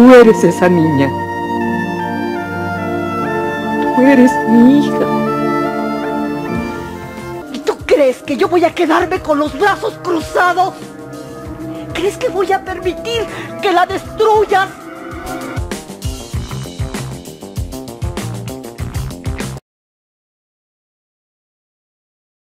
Tú eres esa niña. Tú eres mi hija. ¿Y tú crees que yo voy a quedarme con los brazos cruzados? ¿Crees que voy a permitir que la destruyas?